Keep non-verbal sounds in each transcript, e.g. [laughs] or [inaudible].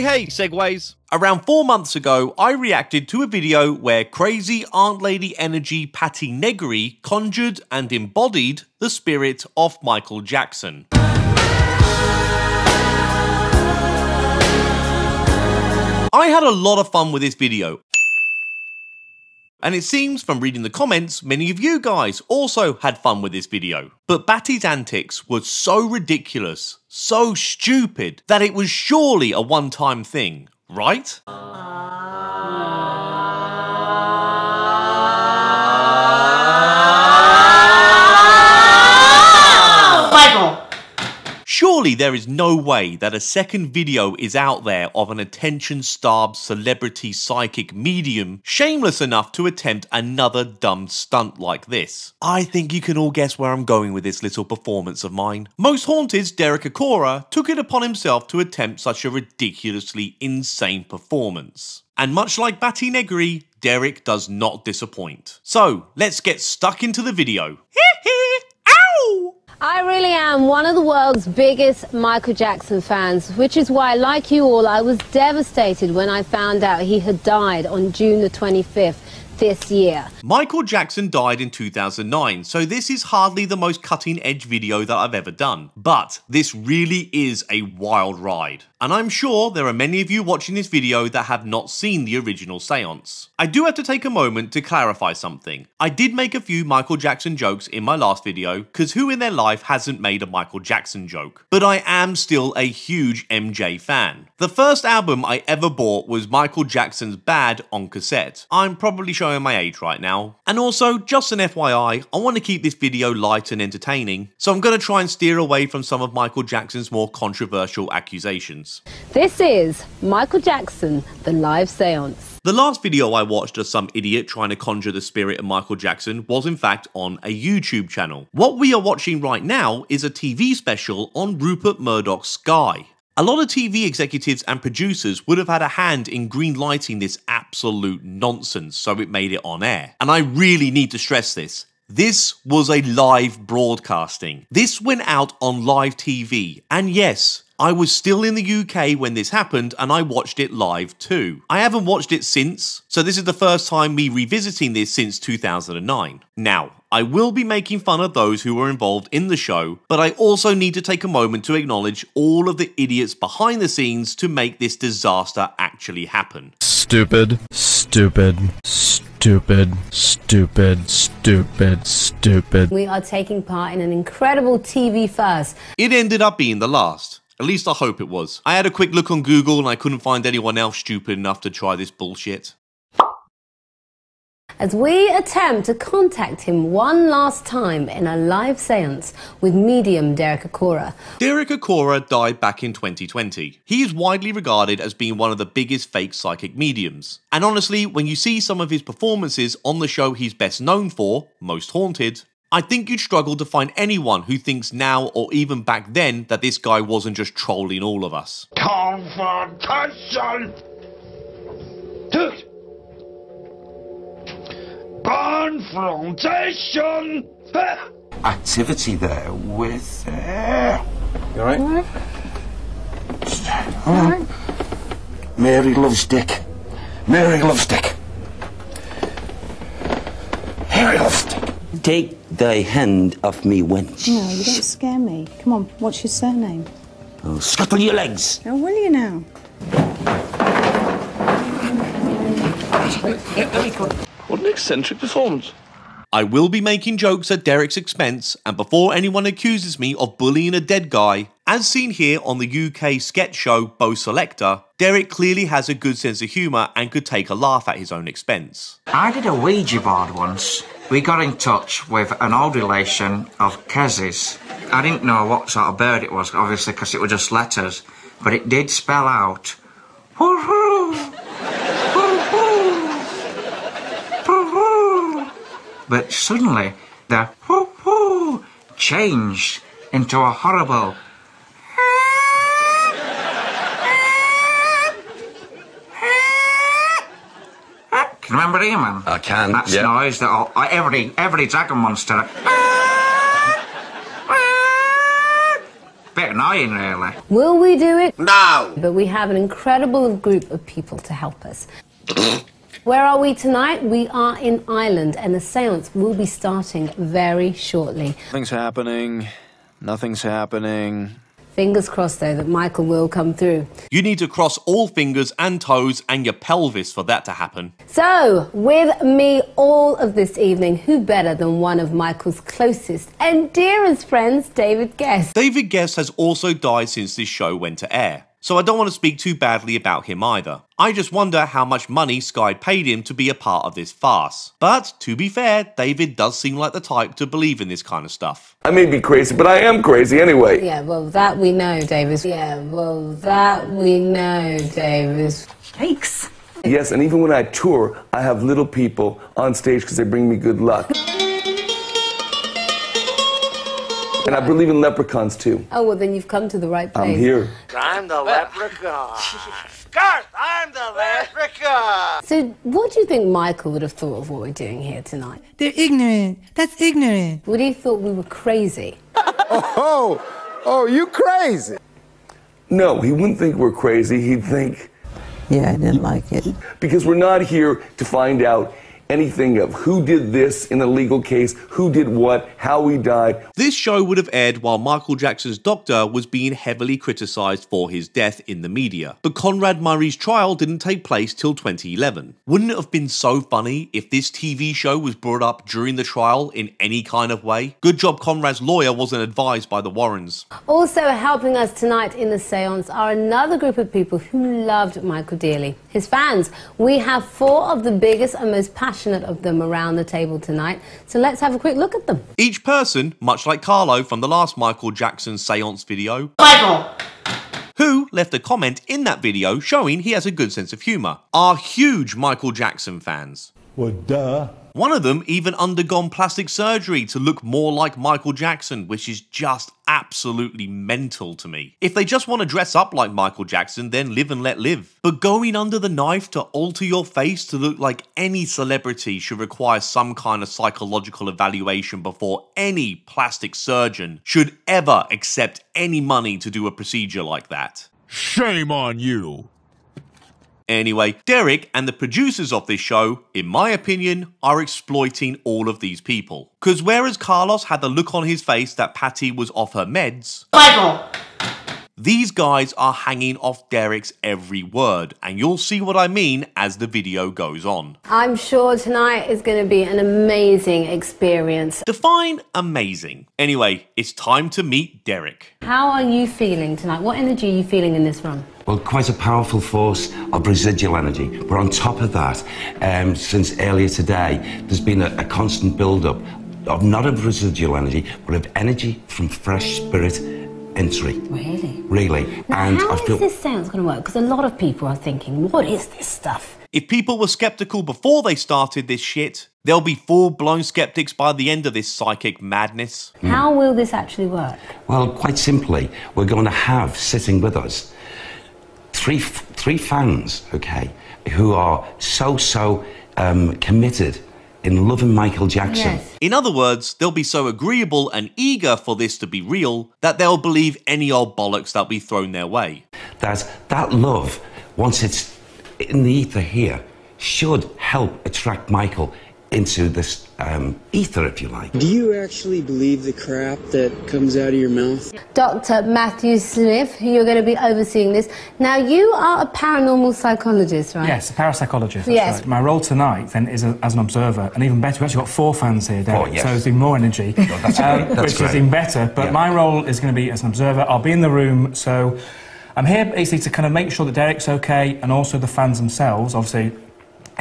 Hey, hey, Segways! Around four months ago, I reacted to a video where crazy Aunt Lady Energy Patti Negri conjured and embodied the spirit of Michael Jackson. I had a lot of fun with this video. And it seems from reading the comments, many of you guys also had fun with this video. But Batty's antics were so ridiculous, so stupid, that it was surely a one-time thing, right? Ah. Surely there is no way that a second video is out there of an attention starved celebrity psychic medium shameless enough to attempt another dumb stunt like this. I think you can all guess where I'm going with this little performance of mine. Most Haunted's Derek Acorah took it upon himself to attempt such a ridiculously insane performance. And much like Batty Negri, Derek does not disappoint. So, let's get stuck into the video. I really am one of the world's biggest Michael Jackson fans, which is why, like you all, I was devastated when I found out he had died on June the 25th this year. Michael Jackson died in 2009, so this is hardly the most cutting edge video that I've ever done. But this really is a wild ride. And I'm sure there are many of you watching this video that have not seen the original seance. I do have to take a moment to clarify something. I did make a few Michael Jackson jokes in my last video, because who in their life hasn't made a Michael Jackson joke? But I am still a huge MJ fan. The first album I ever bought was Michael Jackson's Bad on cassette. I'm probably showing showing my age right now. And also, just an FYI, I want to keep this video light and entertaining, so I'm going to try and steer away from some of Michael Jackson's more controversial accusations. This is Michael Jackson, the live seance. The last video I watched of some idiot trying to conjure the spirit of Michael Jackson was in fact on a YouTube channel. What we are watching right now is a TV special on Rupert Murdoch's Sky. A lot of TV executives and producers would have had a hand in green lighting this absolute nonsense, so it made it on air. And I really need to stress this. This was a live broadcasting. This went out on live TV. And yes, I was still in the UK when this happened and I watched it live too. I haven't watched it since, so this is the first time me revisiting this since 2009. Now, I will be making fun of those who were involved in the show, but I also need to take a moment to acknowledge all of the idiots behind the scenes to make this disaster actually happen. Stupid, stupid, stupid, stupid, stupid, stupid. We are taking part in an incredible TV first. It ended up being the last. At least I hope it was. I had a quick look on Google and I couldn't find anyone else stupid enough to try this bullshit as we attempt to contact him one last time in a live seance with medium Derek Acorah. Derek Acorah died back in 2020. He is widely regarded as being one of the biggest fake psychic mediums. And honestly, when you see some of his performances on the show he's best known for, Most Haunted, I think you'd struggle to find anyone who thinks now or even back then that this guy wasn't just trolling all of us. Confrontation! Dude! Confrontation! Activity there with. Uh... You alright? Alright. Alright. Mary loves Dick. Mary loves Dick. Mary loves Dick. Take thy hand off me wench. No, you don't scare me. Come on, what's your surname? Oh, scuttle your legs. Oh, will you now? What an eccentric performance. I will be making jokes at Derek's expense, and before anyone accuses me of bullying a dead guy, as seen here on the UK sketch show Bo' Selecta, Derek clearly has a good sense of humour and could take a laugh at his own expense. I did a Ouija board once. We got in touch with an old relation of Kez's. I didn't know what sort of bird it was, obviously, because it was just letters, but it did spell out. But suddenly, the changed into a horrible. Can you remember him? I can. That's yeah. noise that all, every every dragon monster. Bit bit annoying, really. Will we do it? No! But we have an incredible group of people to help us. Where are we tonight? We are in Ireland, and the seance will be starting very shortly. Nothing's happening. Nothing's happening. Fingers crossed, though, that Michael will come through. You need to cross all fingers and toes and your pelvis for that to happen. So, with me all of this evening, who better than one of Michael's closest and dearest friends, David Gest? David Gest has also died since this show went to air, so I don't want to speak too badly about him either. I just wonder how much money Sky paid him to be a part of this farce. But to be fair, David does seem like the type to believe in this kind of stuff. I may be crazy, but I am crazy anyway. Yeah, well, that we know, Davis. Yeah, well, that we know, Davis. Yikes. Yes, and even when I tour, I have little people on stage because they bring me good luck. And I believe in leprechauns too. Oh, well, then you've come to the right place. I'm here. I'm the leprechaun. [laughs] Garth, I'm the leprechaun. So, what do you think Michael would have thought of what we're doing here tonight? They're ignorant. That's ignorant. Would he have thought we were crazy? [laughs] Oh, oh, you crazy. No, he wouldn't think we're crazy. He'd think, Yeah, I didn't like it. because we're not here to find out anything of who did this in a legal case, who did what, how he died. This show would have aired while Michael Jackson's doctor was being heavily criticised for his death in the media. But Conrad Murray's trial didn't take place till 2011. Wouldn't it have been so funny if this TV show was brought up during the trial in any kind of way? Good job Conrad's lawyer wasn't advised by the Warrens. Also helping us tonight in the seance are another group of people who loved Michael dearly. His fans. We have four of the biggest and most passionate of them around the table tonight. So let's have a quick look at them. Each person, much like Carlo from the last Michael Jackson seance video, Michael. who left a comment in that video showing he has a good sense of humour, are huge Michael Jackson fans. Well, duh. One of them even undergone plastic surgery to look more like Michael Jackson, which is just absolutely mental to me. If they just want to dress up like Michael Jackson, then live and let live. But going under the knife to alter your face to look like any celebrity should require some kind of psychological evaluation before any plastic surgeon should ever accept any money to do a procedure like that. Shame on you. Anyway, Derek and the producers of this show, in my opinion, are exploiting all of these people. Because whereas Carlos had the look on his face that Patty was off her meds, Michael. These guys are hanging off Derek's every word, and you'll see what I mean as the video goes on. I'm sure tonight is going to be an amazing experience. Define amazing. Anyway, it's time to meet Derek. How are you feeling tonight? What energy are you feeling in this room? Well, quite a powerful force of residual energy. But on top of that, um, since earlier today, there's been a, a constant build-up of not of residual energy, but of energy from fresh spirit entry. Really? Really. Now, and how I is feel this seance going to work? Because a lot of people are thinking, what is this stuff? If people were skeptical before they started this shit, they'll be full blown skeptics by the end of this psychic madness. How will this actually work? Well, quite simply, we're going to have sitting with us three three fans, okay, who are so so um, committed in loving Michael Jackson. Yes. In other words, they'll be so agreeable and eager for this to be real that they'll believe any old bollocks that'll be thrown their way. That that love, once it's in the ether here, should help attract Michael into this um, ether, if you like. Do you actually believe the crap that comes out of your mouth? Dr. Matthew Smith, who you're going to be overseeing this. Now, you are a paranormal psychologist, right? Yes, a parapsychologist. That's Yes. right. My role tonight then is a, as an observer, and even better, we've actually got four fans here, Derek, Oh, yes. so there's even more energy, [laughs] um, that's great, that's which is even better. But Yeah. my role is going to be as an observer. I'll be in the room, so I'm here basically to kind of make sure that Derek's okay, and also the fans themselves. Obviously,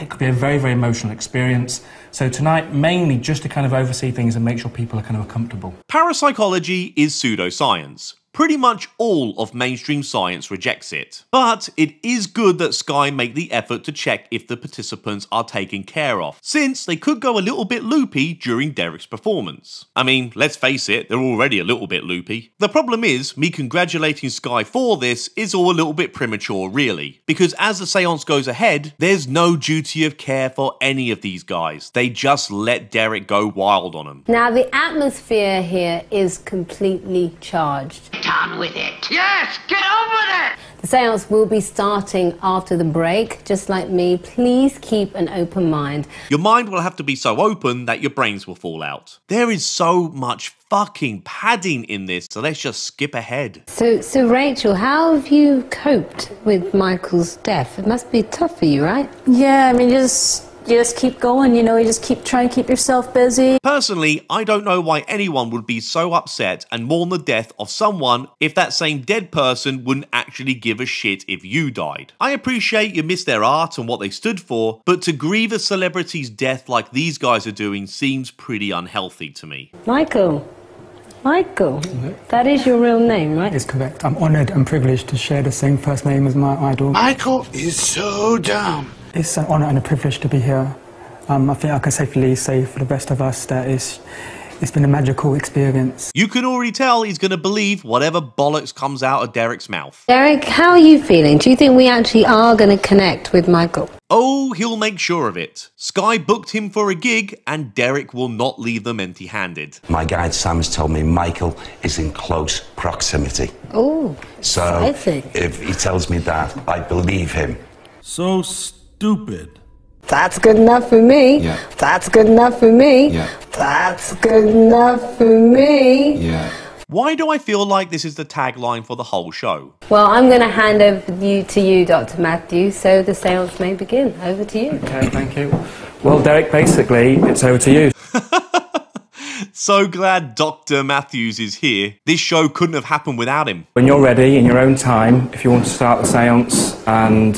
it could be a very, very emotional experience. So tonight, mainly just to kind of oversee things and make sure people are kind of comfortable. Parapsychology is pseudoscience. Pretty much all of mainstream science rejects it. But it is good that Sky make the effort to check if the participants are taken care of, since they could go a little bit loopy during Derek's performance. I mean, let's face it, they're already a little bit loopy. The problem is, me congratulating Sky for this is all a little bit premature, really, because as the seance goes ahead, there's no duty of care for any of these guys. They just let Derek go wild on them. Now, the atmosphere here is completely charged. On with it. Yes, get on with it. The seance will be starting after the break. Just like me, please keep an open mind. Your mind will have to be so open that your brains will fall out. There is so much fucking padding in this, so let's just skip ahead. So, so Rachel, how have you coped with Michael's death? It must be tough for you, right? Yeah, I mean, just you just keep going. You know, you just keep trying to keep yourself busy. Personally, I don't know why anyone would be so upset and mourn the death of someone if that same dead person wouldn't actually give a shit if you died. I appreciate you miss their art and what they stood for, but to grieve a celebrity's death like these guys are doing seems pretty unhealthy to me. Michael. Michael. That is your real name, right? Is correct. I'm honoured and privileged to share the same first name as my idol. Michael is so dumb. It's an honour and a privilege to be here. Um, I think I can safely say for the rest of us that it's, it's been a magical experience. You can already tell he's going to believe whatever bollocks comes out of Derek's mouth. Derek, how are you feeling? Do you think we actually are going to connect with Michael? Oh, he'll make sure of it. Sky booked him for a gig, and Derek will not leave them empty handed. My guide Sam has told me Michael is in close proximity. Oh, So exciting. if he tells me that, I believe him. So stupid. That's good enough for me. Yeah. That's good enough for me. Yeah. That's good enough for me. Yeah. Why do I feel like this is the tagline for the whole show? Well, I'm going to hand over you to you, Dr. Matthew, so the seance may begin. Over to you. Okay, thank you. Well, Derek, basically, it's over to you. [laughs] So glad Dr. Matthews is here. This show couldn't have happened without him. When you're ready, in your own time, if you want to start the seance, and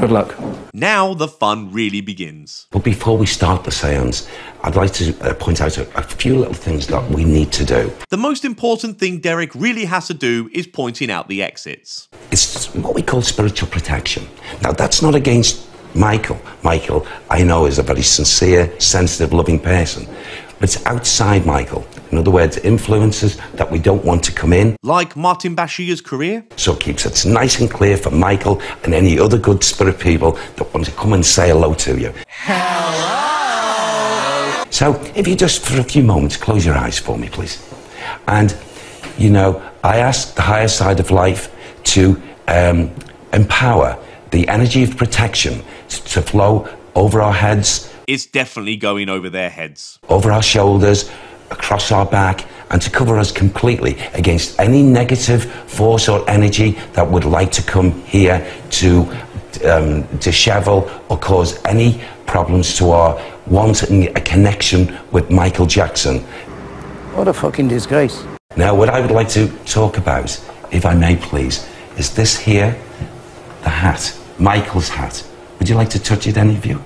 good luck. Now the fun really begins. But before we start the seance, I'd like to uh, point out a, a few little things that we need to do. The most important thing Derek really has to do is pointing out the exits. It's what we call spiritual protection. Now, that's not against Michael. Michael, I know, is a very sincere, sensitive, loving person. But it's outside Michael. In other words, influences that we don't want to come in. Like Martin Bashir's career? So it keeps it nice and clear for Michael and any other good spirit people that want to come and say hello to you. Hello! So if you just for a few moments close your eyes for me, please. And, you know, I ask the higher side of life to um, empower the energy of protection to flow over our heads, It's definitely going over their heads. over our shoulders, across our back, and to cover us completely against any negative force or energy that would like to come here to um, dishevel or cause any problems to our wanting a connection with Michael Jackson. What a fucking disgrace. Now, what I would like to talk about, if I may please, is this here, the hat, Michael's hat. Would you like to touch it, any of you?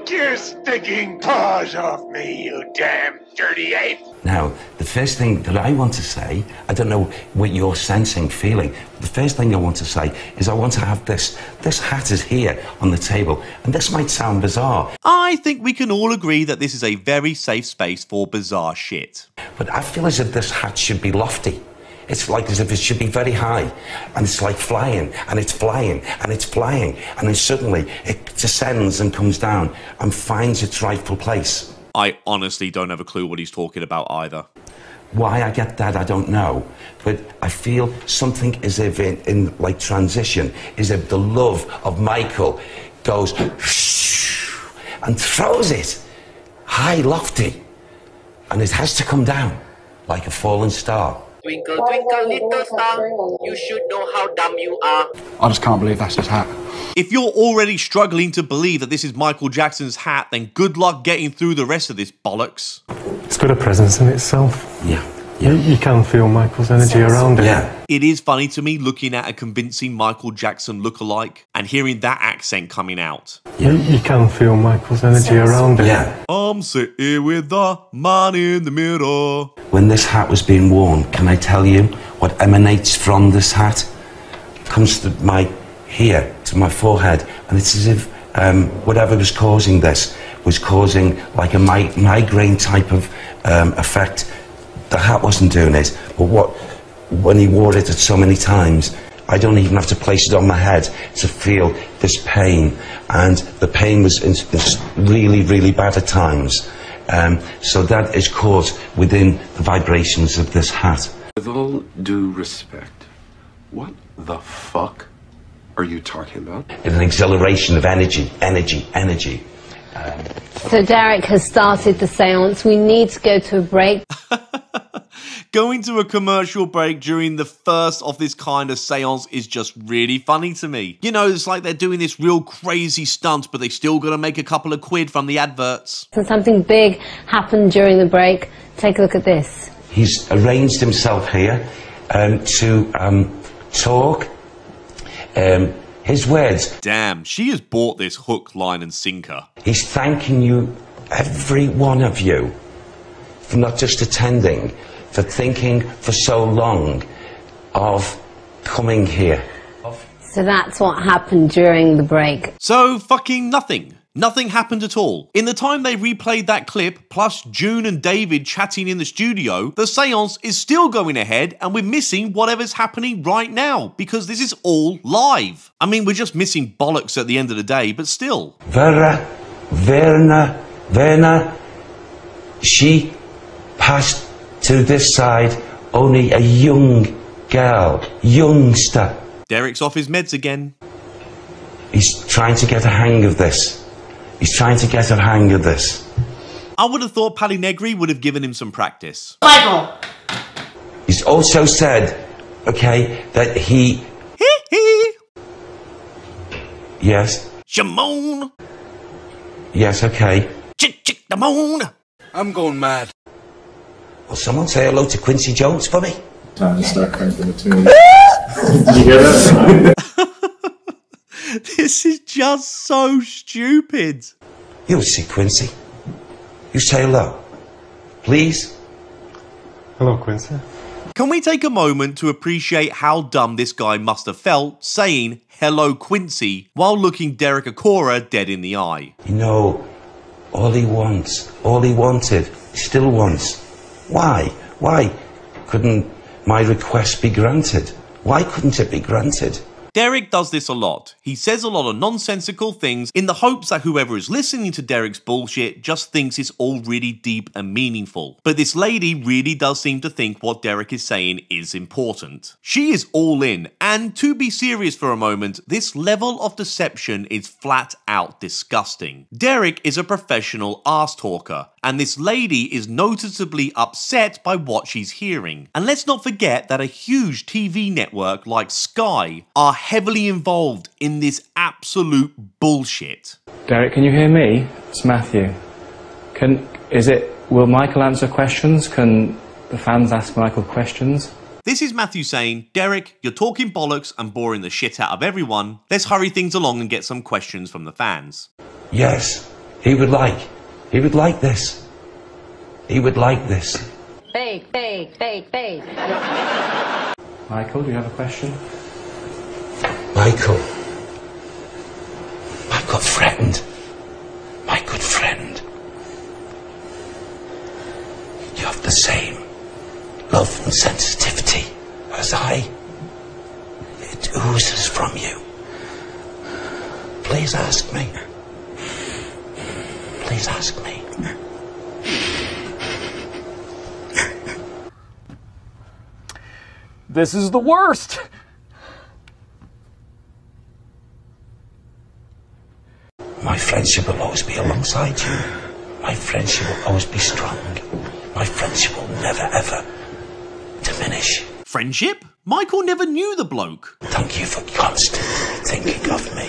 Take your stinking paws off me, you damn dirty ape! Now, the first thing that I want to say, I don't know what you're sensing, feeling. The first thing I want to say is I want to have this. This hat is here on the table, and this might sound bizarre, I think we can all agree that this is a very safe space for bizarre shit. but I feel as if this hat should be lofty. It's like as if it should be very high, and it's like flying, and it's flying, and it's flying, and then suddenly it descends and comes down and finds its rightful place. I honestly don't have a clue what he's talking about either. Why I get that, I don't know. But I feel something as if in, in like transition, is if the love of Michael goes [sniffs] and throws it high, lofty. And it has to come down like a fallen star. Twinkle, twinkle, little star, you should know how dumb you are. I just can't believe that's his hat. If you're already struggling to believe that this is Michael Jackson's hat, then good luck getting through the rest of this bollocks. It's got a presence in itself. Yeah. You, you can feel Michael's energy around it. Yeah. It is funny to me looking at a convincing Michael Jackson lookalike and hearing that accent coming out. You, you can feel Michael's energy around it. Yeah. I'm sitting with the man in the mirror. When this hat was being worn, can I tell you what emanates from this hat? Comes to my here, to my forehead, and it's as if um, whatever was causing this was causing like a mi- migraine type of um, effect. The hat wasn't doing it, but what when he wore it so many times, I don't even have to place it on my head to feel this pain, and the pain was in, in really, really bad at times. Um, so that is caused within the vibrations of this hat. With all due respect, what the fuck are you talking about? It's an exhilaration of energy, energy, energy. So Derek has started the seance. We need to go to a break. [laughs] Going to a commercial break during the first of this kind of seance is just really funny to me. You know, it's like they're doing this real crazy stunt, but they still gotta make a couple of quid from the adverts. And something big happened during the break. Take a look at this. He's arranged himself here um, to um, talk. Um, his words. Damn, she has bought this hook, line, and sinker. He's thanking you, every one of you, for not just attending, for thinking for so long of coming here. So that's what happened during the break. So fucking nothing. Nothing happened at all. In the time they replayed that clip, plus June and David chatting in the studio, the seance is still going ahead and we're missing whatever's happening right now because this is all live. I mean, we're just missing bollocks at the end of the day, but still. Vera, Verna, Verna, she passed to this side only a young girl, youngster. Derek's off his meds again. He's trying to get a hang of this. He's trying to get a hang of this. I would have thought Patti Negri would have given him some practice. Michael! He's also said, okay, that he. yes, Shamone! yes, okay. Chick chick the moon! I'm going mad. Will someone say hello to Quincy Jones for me? Time to start cranking the tune. [laughs] Did you hear that? [laughs] This is just so stupid. You'll see Quincy. You say hello. Please? Hello, Quincy. Can we take a moment to appreciate how dumb this guy must have felt saying hello Quincy while looking Derek Acorah dead in the eye? You know, all he wants, all he wanted, still wants. Why? Why couldn't my request be granted? Why couldn't it be granted? Derek does this a lot. He says a lot of nonsensical things in the hopes that whoever is listening to Derek's bullshit just thinks it's all really deep and meaningful. But this lady really does seem to think what Derek is saying is important. She is all in, and to be serious for a moment, this level of deception is flat out disgusting. Derek is a professional ass talker, and this lady is noticeably upset by what she's hearing. And let's not forget that a huge TV network like Sky are heavily involved in this absolute bullshit. Derek, can you hear me? It's Matthew. Can is it? Will Michael answer questions? Can the fans ask Michael questions? This is Matthew saying, Derek, you're talking bollocks and boring the shit out of everyone. Let's hurry things along and get some questions from the fans. Yes, he would like. He would like this. He would like this. Fake, fake, fake, fake. Michael, do you have a question? Michael. My good friend. My good friend. You have the same love and sensitivity as I. It oozes from you. Please ask me. Please ask me. This is the worst. My friendship will always be alongside you. My friendship will always be strong. My friendship will never ever diminish. Friendship? Michael never knew the bloke. Thank you for constantly thinking of me.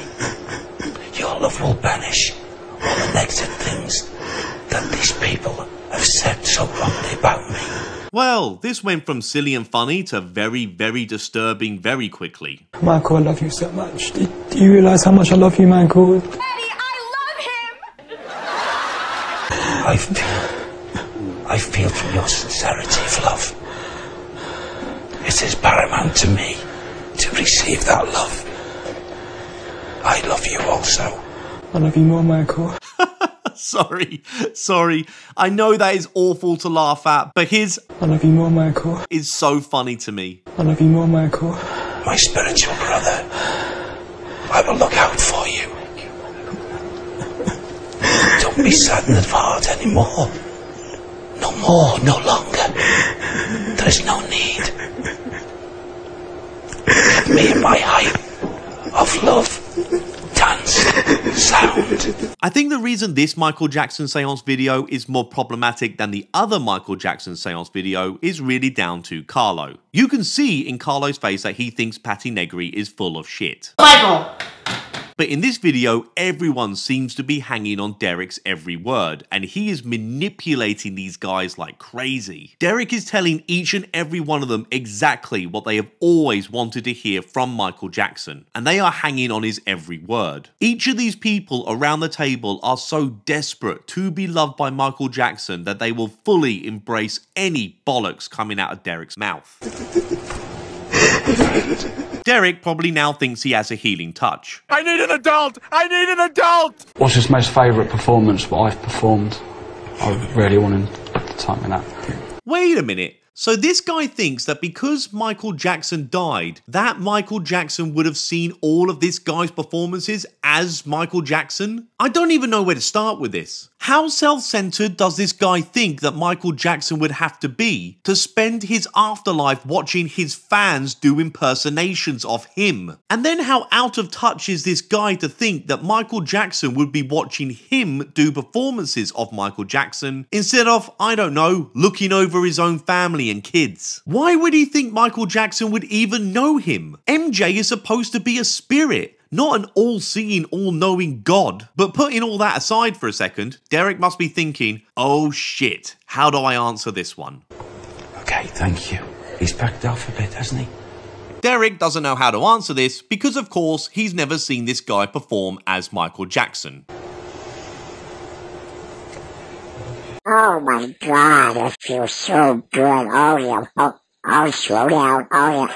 Your love will banish all the negative things that these people have said so wrongly about me. Well, this went from silly and funny to very, very disturbing very quickly. Michael, I love you so much. Do, do you realise how much I love you, Michael? I feel, I feel from your sincerity of love. It is paramount to me to receive that love. I love you also. I love you more, Michael. [laughs] sorry, sorry. I know that is awful to laugh at, but his I love you more, Michael. is so funny to me. I love you more, Michael. My spiritual brother. Be saddened of heart anymore. No more, no longer. There is no need. Me and my hype of love, dance, sound. I think the reason this Michael Jackson seance video is more problematic than the other Michael Jackson seance video is really down to Carlo. You can see in Carlo's face that he thinks Patti Negri is full of shit. Michael! But in this video, everyone seems to be hanging on Derek's every word, and he is manipulating these guys like crazy. Derek is telling each and every one of them exactly what they have always wanted to hear from Michael Jackson, and they are hanging on his every word. Each of these people around the table are so desperate to be loved by Michael Jackson that they will fully embrace any bollocks coming out of Derek's mouth. [laughs] Derek probably now thinks he has a healing touch. I need an adult! I need an adult! What's his most favourite performance what I've performed? I really want him to type me that. Wait a minute. So this guy thinks that because Michael Jackson died, that Michael Jackson would have seen all of this guy's performances as Michael Jackson? I don't even know where to start with this. How self-centered does this guy think that Michael Jackson would have to be to spend his afterlife watching his fans do impersonations of him? And then how out of touch is this guy to think that Michael Jackson would be watching him do performances of Michael Jackson instead of, I don't know, looking over his own family and kids? Why would he think Michael Jackson would even know him? MJ is supposed to be a spirit not an all seeing, all knowing God. But putting all that aside for a second, Derek must be thinking, oh shit, how do I answer this one? Okay, thank you. He's backed off a bit, hasn't he? Derek doesn't know how to answer this because, of course, he's never seen this guy perform as Michael Jackson. Oh my god, it feels so good. Oh yeah. Oh, oh slow down. Oh yeah.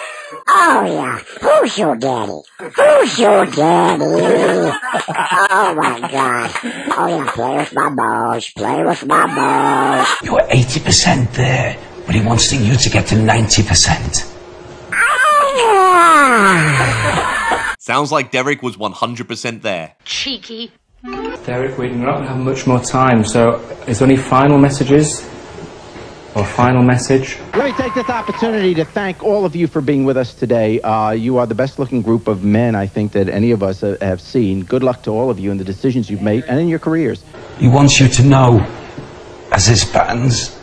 Oh yeah. Who's your daddy? Who's your daddy? oh my god. Oh yeah, play with my balls. Play with my balls. You're 80% there, but he wants you to get to 90%. Ah. Sounds like Derek was 100% there. Cheeky. Derek, we're not going to have much more time, so is there any final messages? Or final message? Let me take this opportunity to thank all of you for being with us today. Uh, you are the best looking group of men, I think, that any of us have seen. Good luck to all of you in the decisions you've made and in your careers. He wants you to know, as his fans,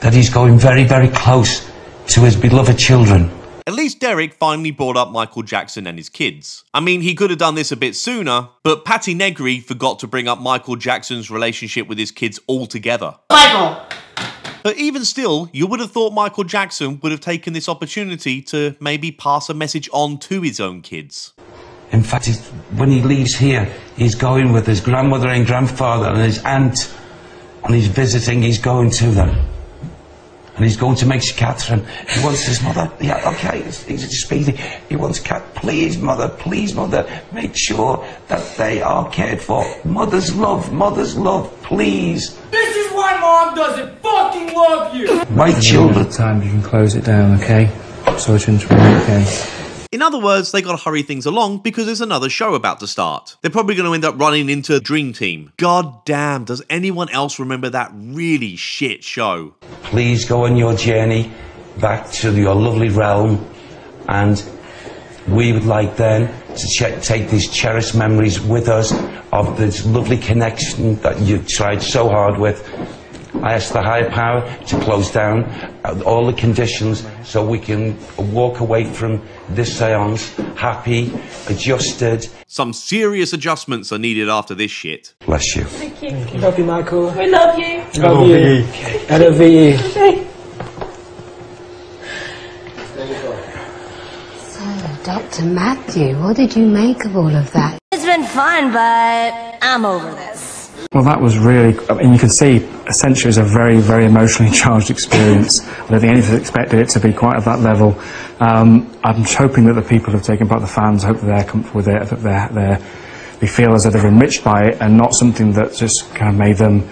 that he's going very, very close to his beloved children. At least Derek finally brought up Michael Jackson and his kids. I mean, he could have done this a bit sooner, but Patti Negri forgot to bring up Michael Jackson's relationship with his kids altogether. Michael! But even still, you would have thought Michael Jackson would have taken this opportunity to maybe pass a message on to his own kids. In fact, when he leaves here, he's going with his grandmother and grandfather and his aunt, and he's visiting, he's going to them. And he's going to make Katherine. He wants his mother. Yeah, okay, he's, he's just speaking. He wants Cat. Please, mother, please, mother, make sure that they are cared for. Mother's love, mother's love, please. This is why mom doesn't fucking love you! My children. Time you can close it down, okay? Sorry to interrupt, okay? In other words, they gotta hurry things along because there's another show about to start. They're probably gonna end up running into Dream Team. God damn, does anyone else remember that really shit show? Please go on your journey back to your lovely realm, and we would like then to take these cherished memories with us of this lovely connection that you've tried so hard with. I ask the higher power to close down uh, all the conditions so we can walk away from this seance happy, adjusted. Some serious adjustments are needed after this shit. Bless you. Thank you. Love you, Michael. We love you. Love you. I love you. So, Dr. Matthew, what did you make of all of that? It's been fun, but I'm over this. Well, that was really, I mean, you can see essentially it was a very, very emotionally [laughs] charged experience. I don't think any of us expected it to be quite at that level. Um, I'm hoping that the people who have taken part, the fans, I hope that they're comfortable with it, that they're, they're, they feel as though they're enriched by it and not something that just kind of made them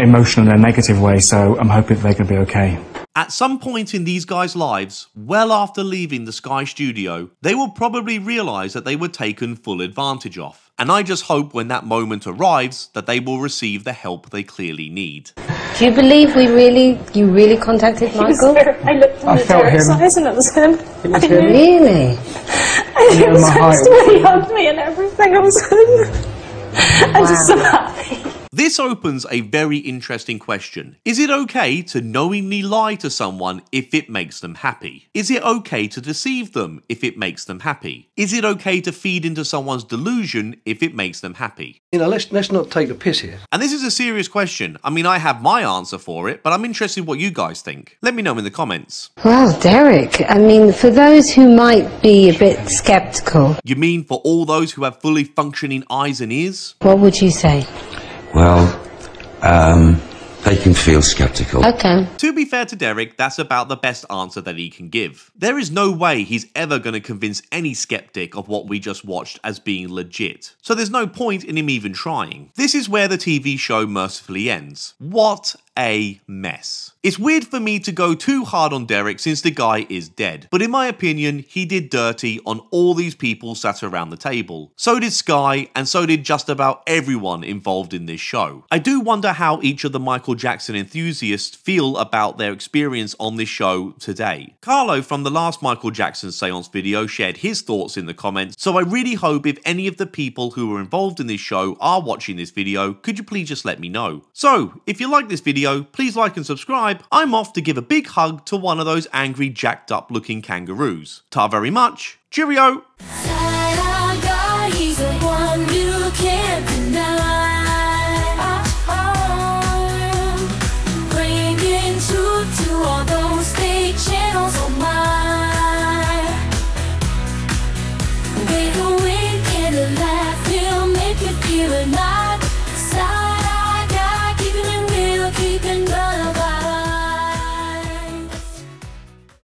emotional in a negative way. So I'm hoping that they're going to be okay. At some point in these guys' lives, well after leaving the Sky studio, they will probably realise that they were taken full advantage of. And I just hope when that moment arrives that they will receive the help they clearly need. Do you believe we really, you really contacted He was Michael? there. I looked I into felt Derek's him. eyes and it was him. It was I him. knew. Really? [laughs] I Yeah, was my heart him, he hugged me and everything. I was I'm just so happy. This opens a very interesting question. Is it okay to knowingly lie to someone if it makes them happy? Is it okay to deceive them if it makes them happy? Is it okay to feed into someone's delusion if it makes them happy? You know, let's let's not take the piss here. And this is a serious question. I mean, I have my answer for it, but I'm interested what you guys think. Let me know in the comments. Well, Derek, I mean, for those who might be a bit skeptical, You mean for all those who have fully functioning eyes and ears? what would you say? Well, um, they can feel skeptical. Okay. To be fair to Derek, that's about the best answer that he can give. There is no way he's ever going to convince any skeptic of what we just watched as being legit. So there's no point in him even trying. This is where the TV show mercifully ends. What a mess. It's weird for me to go too hard on Derek since the guy is dead, but in my opinion, he did dirty on all these people sat around the table. So did Sky, and so did just about everyone involved in this show. I do wonder how each of the Michael Jackson enthusiasts feel about their experience on this show today. Carlo from the last Michael Jackson seance video shared his thoughts in the comments, so I really hope if any of the people who were involved in this show are watching this video, could you please just let me know? So, if you like this video, please like and subscribe. I'm off to give a big hug to one of those angry jacked up looking kangaroos. Ta very much. Cheerio!